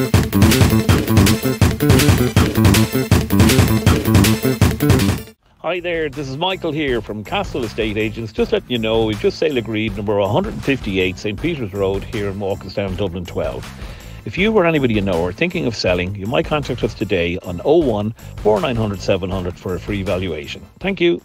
Hi there, this is Michael here from Castle Estate Agents. Just letting you know, we've just sale agreed number 158 St. Peter's Road here in Walkinstown, Dublin 12. If you or anybody you know are thinking of selling, you might contact us today on 01 4900 700 for a free valuation. Thank you.